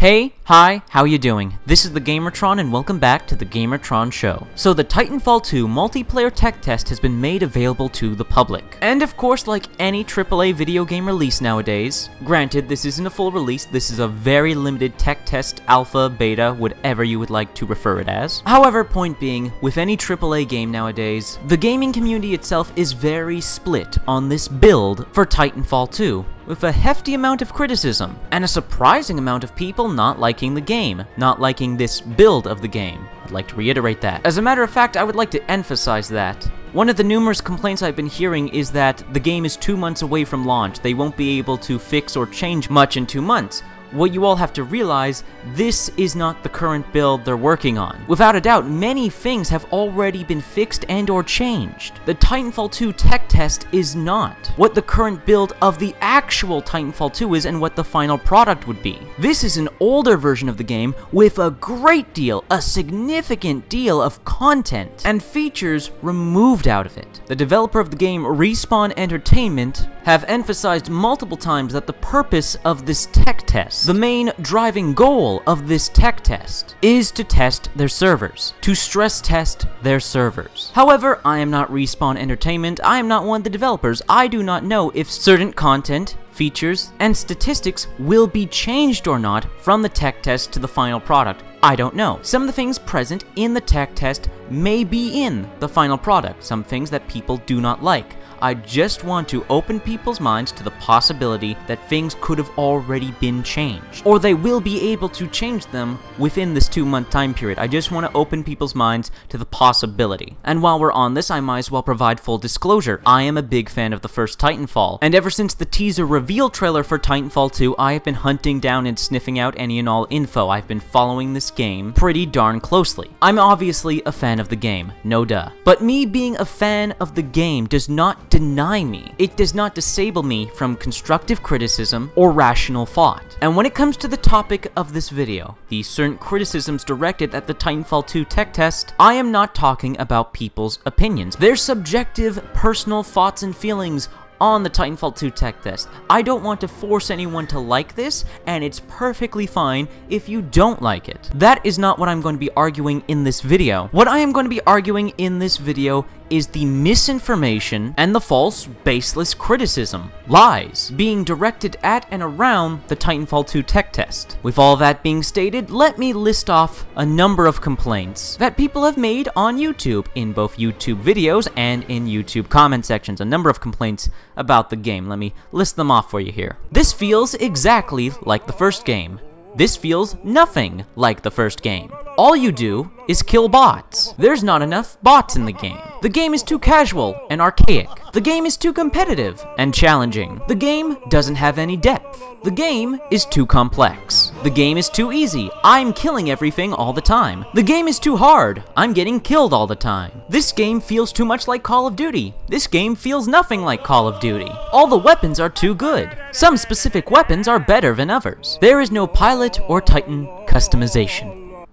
Hey, hi, how you doing? This is the Gamertron and welcome back to the Gamertron Show. So the Titanfall 2 multiplayer tech test has been made available to the public. And of course, like any AAA video game release nowadays, granted this isn't a full release, this is a very limited tech test, alpha, beta, whatever you would like to refer it as. However, point being, with any AAA game nowadays, the gaming community itself is very split on this build for Titanfall 2 with a hefty amount of criticism, and a surprising amount of people not liking the game, not liking this build of the game. I'd like to reiterate that. As a matter of fact, I would like to emphasize that. One of the numerous complaints I've been hearing is that the game is two months away from launch, they won't be able to fix or change much in two months, what you all have to realize, this is not the current build they're working on. Without a doubt, many things have already been fixed and or changed. The Titanfall 2 tech test is not what the current build of the actual Titanfall 2 is and what the final product would be. This is an older version of the game with a great deal, a significant deal of content and features removed out of it. The developer of the game, Respawn Entertainment, have emphasized multiple times that the purpose of this tech test, the main driving goal of this tech test, is to test their servers, to stress test their servers. However, I am not Respawn Entertainment, I am not one of the developers, I do not know if certain content, features, and statistics will be changed or not from the tech test to the final product. I don't know. Some of the things present in the tech test may be in the final product, some things that people do not like. I just want to open people's minds to the possibility that things could have already been changed, or they will be able to change them within this two month time period. I just want to open people's minds to the possibility. And while we're on this, I might as well provide full disclosure. I am a big fan of the first Titanfall, and ever since the teaser reveal trailer for Titanfall 2, I have been hunting down and sniffing out any and all info. I've been following this game pretty darn closely. I'm obviously a fan of the game, no duh. But me being a fan of the game does not deny me. It does not disable me from constructive criticism or rational thought. And when it comes to the topic of this video, the certain criticisms directed at the Titanfall 2 tech test, I am not talking about people's opinions. Their subjective, personal thoughts and feelings on the Titanfall 2 tech test. I don't want to force anyone to like this, and it's perfectly fine if you don't like it. That is not what I'm going to be arguing in this video. What I am going to be arguing in this video is the misinformation and the false, baseless criticism, lies, being directed at and around the Titanfall 2 tech test. With all that being stated, let me list off a number of complaints that people have made on YouTube, in both YouTube videos and in YouTube comment sections. A number of complaints about the game. Let me list them off for you here. This feels exactly like the first game. This feels nothing like the first game. All you do is kill bots. There's not enough bots in the game. The game is too casual and archaic. The game is too competitive and challenging. The game doesn't have any depth. The game is too complex. The game is too easy. I'm killing everything all the time. The game is too hard. I'm getting killed all the time. This game feels too much like Call of Duty. This game feels nothing like Call of Duty. All the weapons are too good. Some specific weapons are better than others. There is no pilot or Titan customization.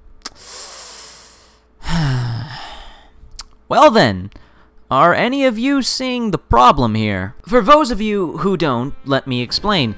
well then, are any of you seeing the problem here? For those of you who don't, let me explain.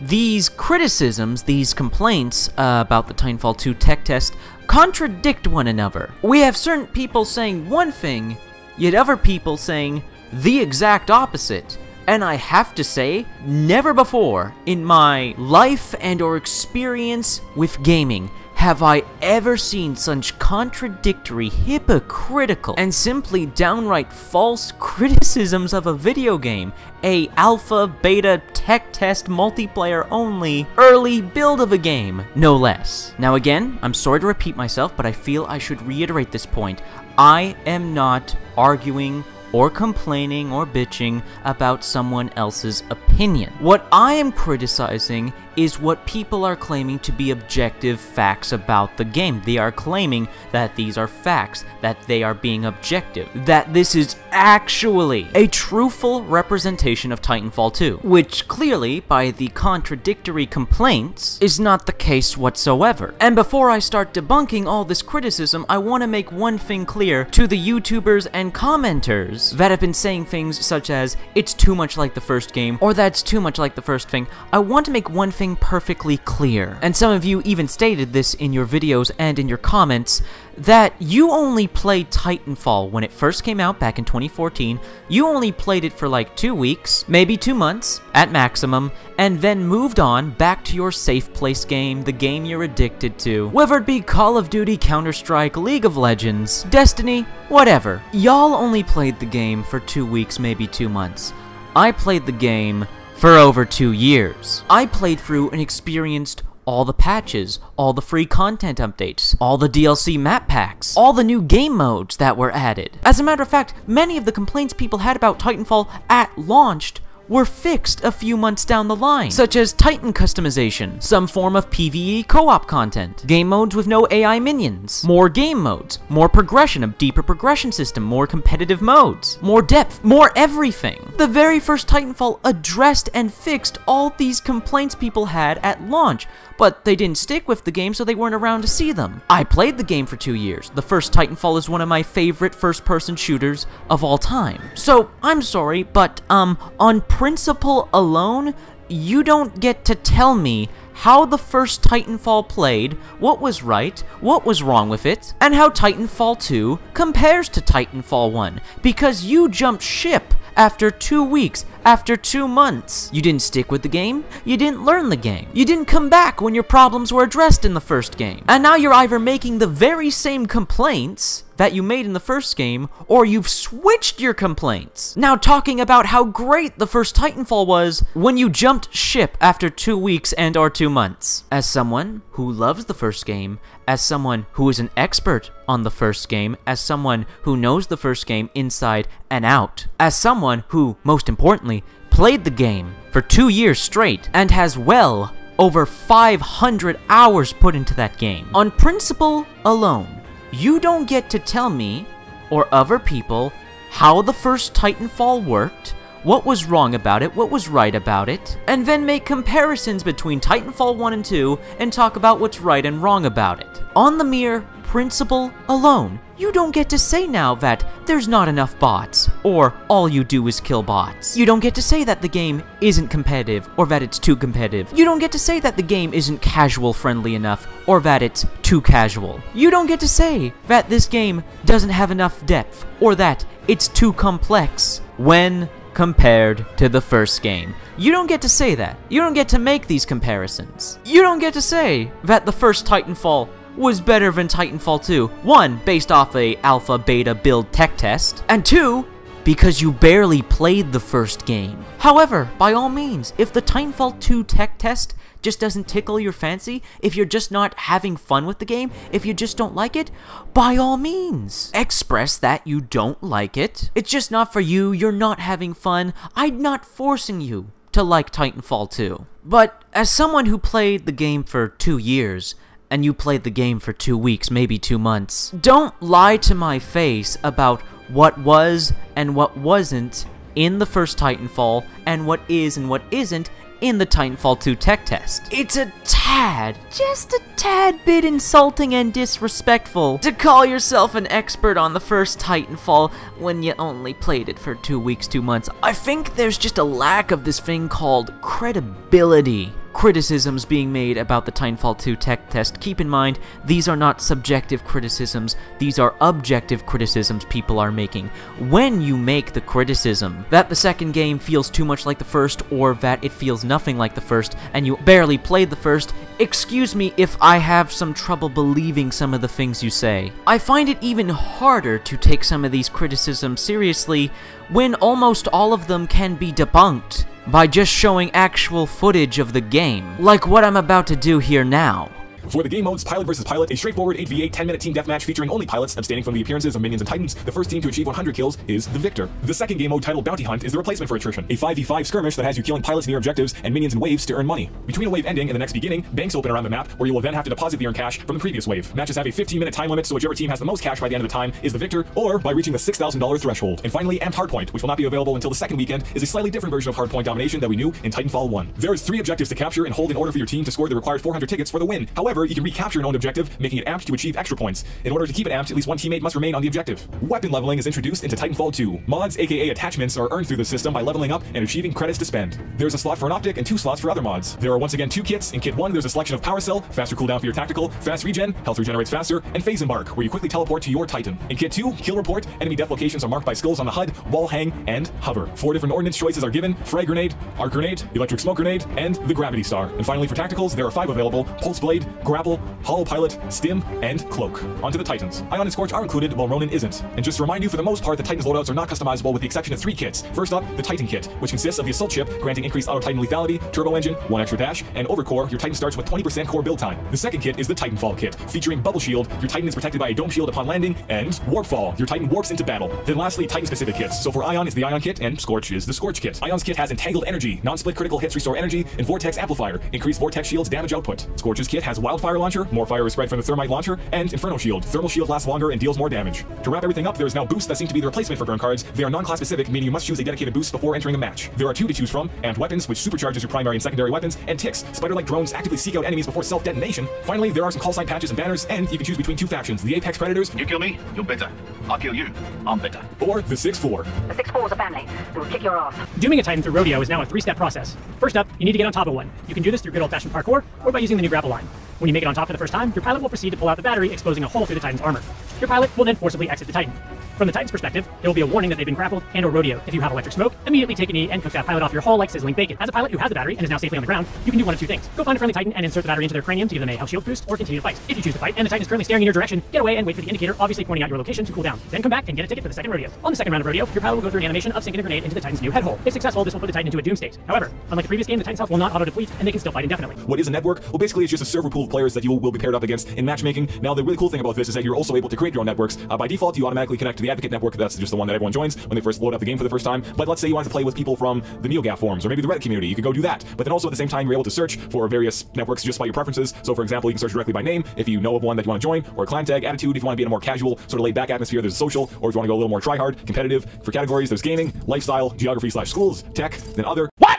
These criticisms, these complaints uh, about the Titanfall 2 tech test contradict one another. We have certain people saying one thing, yet other people saying the exact opposite. And I have to say, never before in my life and or experience with gaming have I ever seen such contradictory, hypocritical, and simply downright false criticisms of a video game, a alpha, beta, tech test, multiplayer only, early build of a game, no less. Now again, I'm sorry to repeat myself, but I feel I should reiterate this point. I am not arguing or complaining or bitching about someone else's opinion. What I am criticizing is what people are claiming to be objective facts about the game. They are claiming that these are facts, that they are being objective, that this is actually a truthful representation of Titanfall 2, which clearly, by the contradictory complaints, is not the case whatsoever. And before I start debunking all this criticism, I want to make one thing clear to the YouTubers and commenters that have been saying things such as, it's too much like the first game, or that's too much like the first thing. I want to make one thing perfectly clear. And some of you even stated this in your videos and in your comments, that you only played Titanfall when it first came out back in 2014, you only played it for like two weeks, maybe two months, at maximum, and then moved on back to your safe place game, the game you're addicted to, whether it be Call of Duty, Counter-Strike, League of Legends, Destiny, whatever. Y'all only played the game for two weeks, maybe two months. I played the game for over two years. I played through and experienced all the patches, all the free content updates, all the DLC map packs, all the new game modes that were added. As a matter of fact, many of the complaints people had about Titanfall at launched were fixed a few months down the line, such as Titan customization, some form of PvE co-op content, game modes with no AI minions, more game modes, more progression, a deeper progression system, more competitive modes, more depth, more everything. The very first Titanfall addressed and fixed all these complaints people had at launch, but they didn't stick with the game so they weren't around to see them. I played the game for two years. The first Titanfall is one of my favorite first-person shooters of all time. So, I'm sorry, but, um, on principle alone, you don't get to tell me how the first Titanfall played, what was right, what was wrong with it, and how Titanfall 2 compares to Titanfall 1, because you jumped ship after two weeks, after two months. You didn't stick with the game, you didn't learn the game, you didn't come back when your problems were addressed in the first game, and now you're either making the very same complaints that you made in the first game, or you've switched your complaints. Now talking about how great the first Titanfall was when you jumped ship after two weeks and or two months. As someone who loves the first game, as someone who is an expert on the first game, as someone who knows the first game inside and out, as someone who, most importantly, played the game for two years straight and has well over 500 hours put into that game. On principle alone, you don't get to tell me, or other people, how the first Titanfall worked, what was wrong about it, what was right about it, and then make comparisons between Titanfall 1 and 2 and talk about what's right and wrong about it. On the mere principle alone, you don't get to say now that there's not enough bots, or all you do is kill bots. You don't get to say that the game isn't competitive, or that it's too competitive. You don't get to say that the game isn't casual friendly enough, or that it's too casual. You don't get to say that this game doesn't have enough depth, or that it's too complex, when compared to the first game. You don't get to say that. You don't get to make these comparisons. You don't get to say that the first Titanfall was better than Titanfall 2. One, based off a alpha beta build tech test, and two, because you barely played the first game. However, by all means, if the Titanfall 2 tech test just doesn't tickle your fancy, if you're just not having fun with the game, if you just don't like it, by all means, express that you don't like it. It's just not for you, you're not having fun, I'm not forcing you to like Titanfall 2. But as someone who played the game for two years, and you played the game for two weeks, maybe two months. Don't lie to my face about what was and what wasn't in the first Titanfall, and what is and what isn't in the Titanfall 2 tech test. It's a tad, just a tad bit insulting and disrespectful to call yourself an expert on the first Titanfall when you only played it for two weeks, two months. I think there's just a lack of this thing called credibility criticisms being made about the Titanfall 2 tech test, keep in mind, these are not subjective criticisms, these are objective criticisms people are making. When you make the criticism that the second game feels too much like the first, or that it feels nothing like the first, and you barely played the first, excuse me if I have some trouble believing some of the things you say. I find it even harder to take some of these criticisms seriously when almost all of them can be debunked by just showing actual footage of the game, like what I'm about to do here now. For the game modes Pilot vs. Pilot, a straightforward 8v8 10-minute team deathmatch featuring only pilots abstaining from the appearances of minions and titans, the first team to achieve 100 kills is the victor. The second game mode titled Bounty Hunt is the replacement for attrition, a 5v5 skirmish that has you killing pilots near objectives and minions in waves to earn money. Between a wave ending and the next beginning, banks open around the map where you will then have to deposit the earned cash from the previous wave. Matches have a 15-minute time limit, so whichever team has the most cash by the end of the time is the victor, or by reaching the $6,000 threshold. And finally, Amped Hardpoint, which will not be available until the second weekend, is a slightly different version of Hardpoint domination that we knew in Titanfall 1. There is three objectives to capture and hold in order for your team to score the required 400 tickets for the win. However, However, you can recapture an owned objective, making it amped to achieve extra points. In order to keep it amped, at least one teammate must remain on the objective. Weapon leveling is introduced into Titanfall 2. Mods, aka attachments, are earned through the system by leveling up and achieving credits to spend. There's a slot for an optic and two slots for other mods. There are once again two kits. In kit 1, there's a selection of power cell, faster cooldown for your tactical, fast regen, health regenerates faster, and phase embark, where you quickly teleport to your Titan. In kit 2, kill report, enemy death locations are marked by skulls on the HUD, wall hang, and hover. Four different ordnance choices are given, frag grenade, arc grenade, electric smoke grenade, and the gravity star. And finally for tacticals, there are five available, pulse blade, grapple, holo pilot, stim, and cloak. Onto the Titans. Ion and Scorch are included, while Ronin isn't. And just to remind you, for the most part, the Titans loadouts are not customizable with the exception of three kits. First up, the Titan kit, which consists of the assault chip, granting increased auto Titan lethality, turbo engine, one extra dash, and overcore, your Titan starts with 20% core build time. The second kit is the Titanfall kit, featuring bubble shield, your Titan is protected by a dome shield upon landing, and warp fall, your Titan warps into battle. Then lastly, Titan specific kits. So for Ion is the Ion kit, and Scorch is the Scorch kit. Ion's kit has entangled energy, non-split critical hits restore energy, and vortex amplifier, increased vortex shields damage output. Scorch's kit has wildfire launcher, more fire is spread from the thermite launcher, and inferno shield. Thermal shield lasts longer and deals more damage. To wrap everything up, there is now boosts that seem to be the replacement for burn cards. They are non-class specific, meaning you must choose a dedicated boost before entering a match. There are two to choose from, amped weapons, which supercharges your primary and secondary weapons, and ticks, spider-like drones actively seek out enemies before self-detonation. Finally, there are some call sign patches and banners, and you can choose between two factions, the Apex Predators, You kill me, you're better. I'll kill you, I'm better. or the 6-4. The six four is a family who will kick your ass. Dooming a Titan through Rodeo is now a three-step process. First up, you need to get on top of one. You can do this through good old-fashioned parkour, or by using the new grapple line. When you make it on top for the first time, your pilot will proceed to pull out the battery, exposing a hole through the Titan's armor. Your pilot will then forcibly exit the Titan. From the Titan's perspective, there will be a warning that they've been grappled and or rodeo. If you have electric smoke, immediately take a knee and cook that pilot off your hull like sizzling bacon. As a pilot who has the battery and is now safely on the ground, you can do one of two things. Go find a friendly Titan and insert the battery into their cranium to give them a health shield boost, or continue to fight. If you choose to fight and the Titan is currently staring in your direction, get away and wait for the indicator, obviously pointing out your location to cool down. Then come back and get a ticket for the second rodeo. On the second round of rodeo, your pilot will go through an animation of sinking a grenade into the Titan's new head hole. If successful, this will put the Titan into a doom state. However, unlike the previous game, the Titan's health will not auto-deplete, and they can still fight indefinitely. What is a network? Well, basically, it's just a server pool of players that you will be paired up against in matchmaking. Now, the really cool thing about this is that you're also able to create your own networks. Uh, by default, you automatically connect to the Advocate network. That's just the one that everyone joins when they first load up the game for the first time. But let's say you want to play with people from the NeoGAF forums or maybe the Reddit community. You could go do that. But then also at the same time, you're able to search for various networks just by your preferences. So, for example, you can search directly by name if you know of one that you want to join, or a clan tag, attitude if you want to be in a more casual, sort of laid back atmosphere. There's social, or if you want to go a little more try hard, competitive. For categories, there's gaming, lifestyle, geography slash schools, tech, then other. What?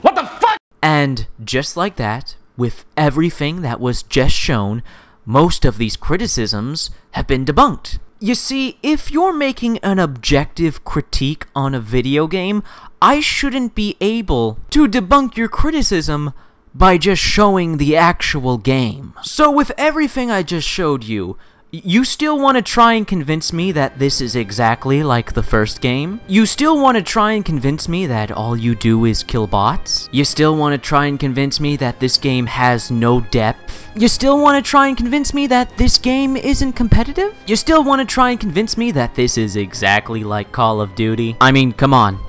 What the fuck? And just like that, with everything that was just shown, most of these criticisms have been debunked. You see, if you're making an objective critique on a video game, I shouldn't be able to debunk your criticism by just showing the actual game. So, with everything I just showed you, you still want to try and convince me that this is exactly like the first game? You still want to try and convince me that all you do is kill bots? You still want to try and convince me that this game has no depth? You still want to try and convince me that this game isn't competitive? You still want to try and convince me that this is exactly like Call of Duty? I mean, come on.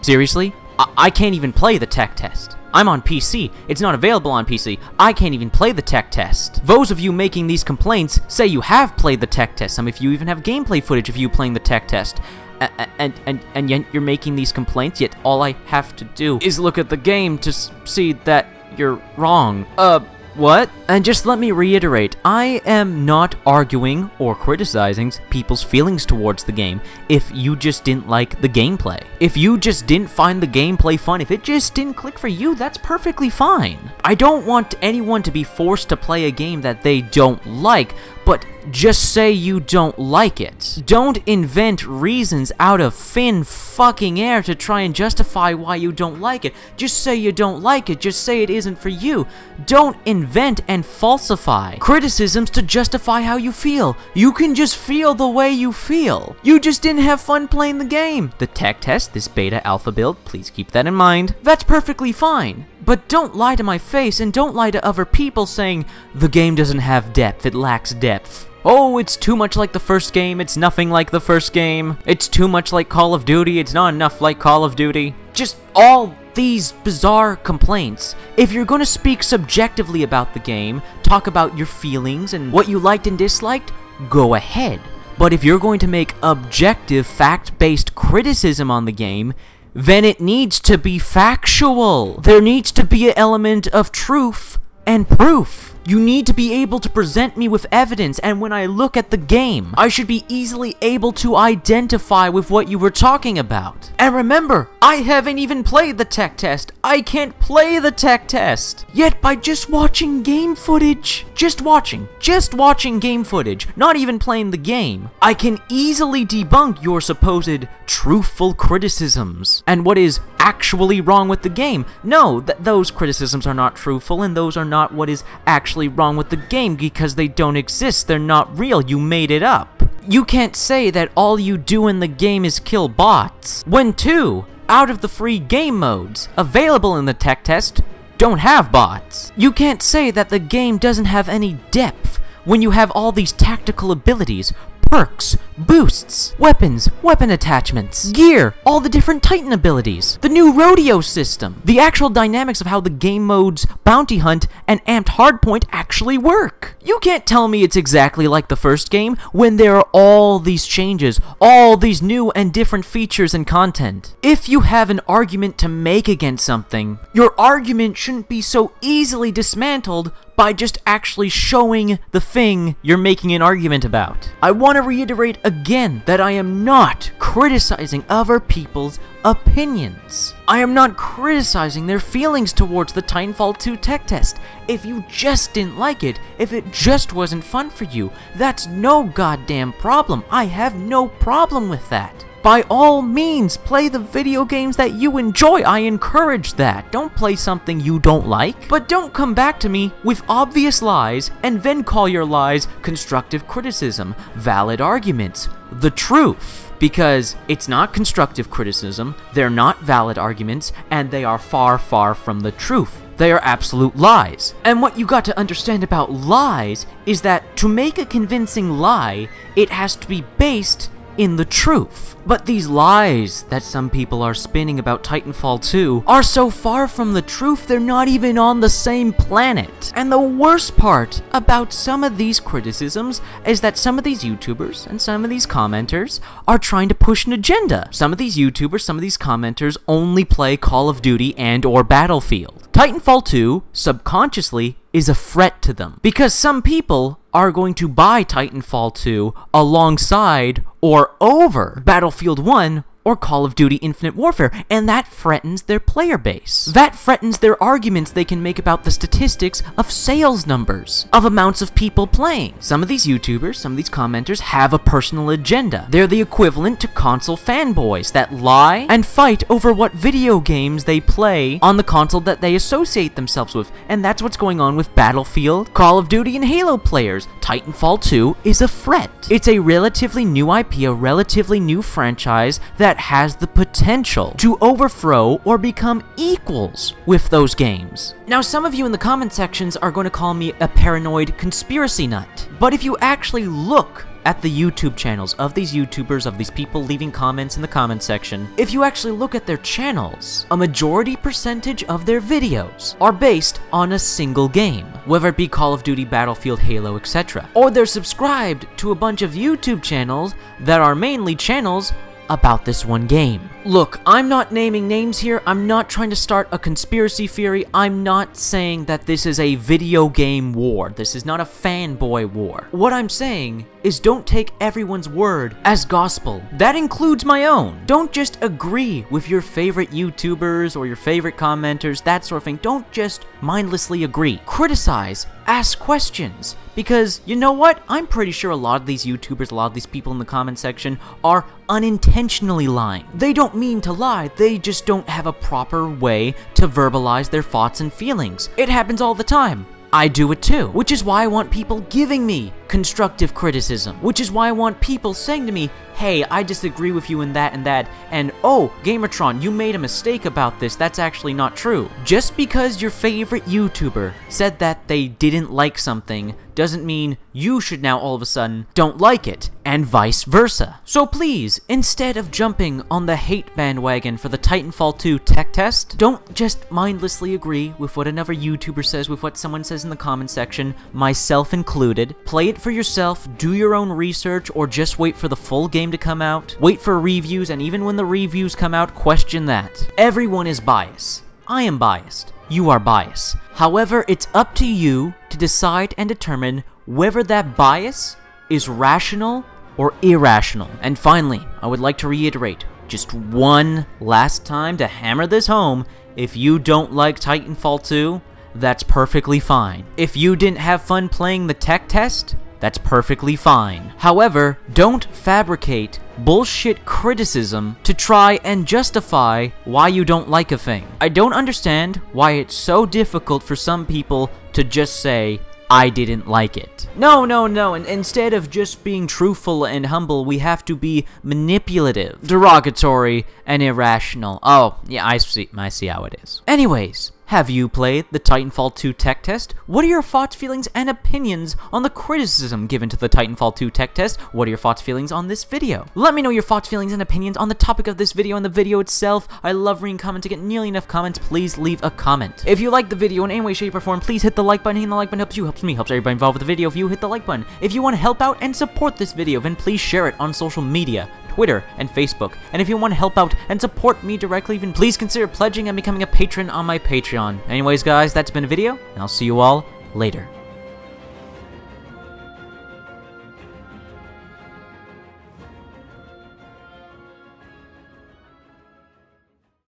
Seriously? I, I can't even play the tech test. I'm on PC. It's not available on PC. I can't even play the tech test. Those of you making these complaints say you have played the tech test. Some of you even have gameplay footage of you playing the tech test. A- a- And, and, and yet you're making these complaints, yet all I have to do is look at the game to see that you're wrong. Uh, what? And just let me reiterate, I am not arguing or criticizing people's feelings towards the game if you just didn't like the gameplay. If you just didn't find the gameplay fun, if it just didn't click for you, that's perfectly fine. I don't want anyone to be forced to play a game that they don't like, but just say you don't like it. Don't invent reasons out of thin fucking air to try and justify why you don't like it. Just say you don't like it. Just say it isn't for you. Don't invent and falsify criticisms to justify how you feel. You can just feel the way you feel. You just didn't have fun playing the game. The tech test, this beta alpha build, please keep that in mind. That's perfectly fine. But don't lie to my face and don't lie to other people saying the game doesn't have depth, it lacks depth. Oh, it's too much like the first game, it's nothing like the first game. It's too much like Call of Duty, it's not enough like Call of Duty. Just all these bizarre complaints. If you're going to speak subjectively about the game, talk about your feelings and what you liked and disliked, go ahead. But if you're going to make objective, fact based criticism on the game, then it needs to be factual. There needs to be an element of truth and proof. You need to be able to present me with evidence, and when I look at the game, I should be easily able to identify with what you were talking about. And remember, I haven't even played the tech test. I can't play the tech test. Yet by just watching game footage, just watching, just watching game footage, not even playing the game, I can easily debunk your supposed truthful criticisms and what is actually wrong with the game. No, th those criticisms are not truthful and those are not what is actually wrong with the game because they don't exist. They're not real. You made it up. You can't say that all you do in the game is kill bots, when two out of the free game modes available in the tech test don't have bots. You can't say that the game doesn't have any depth when you have all these tactical abilities, perks, boosts, weapons, weapon attachments, gear, all the different Titan abilities, the new rodeo system, the actual dynamics of how the game modes Bounty Hunt and Amped Hardpoint actually work. You can't tell me it's exactly like the first game when there are all these changes, all these new and different features and content. If you have an argument to make against something, your argument shouldn't be so easily dismantled by just actually showing the thing you're making an argument about. I want to reiterate again that I am not criticizing other people's opinions. I am not criticizing their feelings towards the Titanfall 2 tech test. If you just didn't like it, if it just wasn't fun for you, that's no goddamn problem. I have no problem with that. By all means, play the video games that you enjoy. I encourage that. Don't play something you don't like. But don't come back to me with obvious lies and then call your lies constructive criticism, valid arguments, the truth. Because it's not constructive criticism, they're not valid arguments, and they are far, far from the truth. They are absolute lies. And what you got to understand about lies is that to make a convincing lie, it has to be based in the truth. But these lies that some people are spinning about Titanfall 2 are so far from the truth they're not even on the same planet. And the worst part about some of these criticisms is that some of these YouTubers and some of these commenters are trying to push an agenda. Some of these YouTubers, some of these commenters only play Call of Duty and or Battlefield. Titanfall 2 subconsciously is a threat to them. Because some people are going to buy Titanfall 2 alongside or over Battlefield 1 or Call of Duty Infinite Warfare, and that threatens their player base. That threatens their arguments they can make about the statistics of sales numbers, of amounts of people playing. Some of these YouTubers, some of these commenters have a personal agenda. They're the equivalent to console fanboys that lie and fight over what video games they play on the console that they associate themselves with, and that's what's going on with Battlefield, Call of Duty, and Halo players. Titanfall 2 is a threat. It's a relatively new IP, a relatively new franchise that has the potential to overthrow or become equals with those games. Now, some of you in the comment sections are going to call me a paranoid conspiracy nut, but if you actually look at the YouTube channels of these YouTubers, of these people leaving comments in the comment section, if you actually look at their channels, a majority percentage of their videos are based on a single game, whether it be Call of Duty, Battlefield, Halo, etc. Or they're subscribed to a bunch of YouTube channels that are mainly channels about this one game. Look, I'm not naming names here, I'm not trying to start a conspiracy theory, I'm not saying that this is a video game war, this is not a fanboy war. What I'm saying is don't take everyone's word as gospel. That includes my own. Don't just agree with your favorite YouTubers or your favorite commenters, that sort of thing. Don't just mindlessly agree. Criticize, ask questions, because you know what? I'm pretty sure a lot of these YouTubers, a lot of these people in the comment section are unintentionally lying. They don't mean to lie, they just don't have a proper way to verbalize their thoughts and feelings. It happens all the time. I do it too, which is why I want people giving me constructive criticism, which is why I want people saying to me, hey, I disagree with you in that and that, and oh, Gamertron, you made a mistake about this, that's actually not true. Just because your favorite YouTuber said that they didn't like something doesn't mean you should now all of a sudden don't like it, and vice versa. So please, instead of jumping on the hate bandwagon for the Titanfall 2 tech test, don't just mindlessly agree with what another YouTuber says, with what someone says in the comment section, myself included. Play it for yourself, do your own research, or just wait for the full game to come out. Wait for reviews, and even when the reviews come out, question that. Everyone is biased. I am biased. you are biased. However, it's up to you to decide and determine whether that bias is rational or irrational. And finally, I would like to reiterate just one last time to hammer this home if you don't like Titanfall 2, that's perfectly fine. If you didn't have fun playing the tech test, that's perfectly fine. However, don't fabricate bullshit criticism to try and justify why you don't like a thing. I don't understand why it's so difficult for some people to just say, I didn't like it. No, no, no, and instead of just being truthful and humble, we have to be manipulative, derogatory, and irrational. Oh, yeah, I see, I see how it is. Anyways, have you played the Titanfall 2 tech test? What are your thoughts, feelings, and opinions on the criticism given to the Titanfall 2 tech test? What are your thoughts, feelings on this video? Let me know your thoughts, feelings, and opinions on the topic of this video and the video itself. I love reading comments. To get nearly enough comments, please leave a comment. If you like the video in any way, shape, or form, please hit the like button. Hitting the like button helps you, helps me, helps everybody involved with the video if you hit the like button. If you want to help out and support this video, then please share it on social media. Twitter, and Facebook. And if you want to help out and support me directly, then please consider pledging and becoming a patron on my Patreon. Anyways, guys, that's been a video, and I'll see you all later.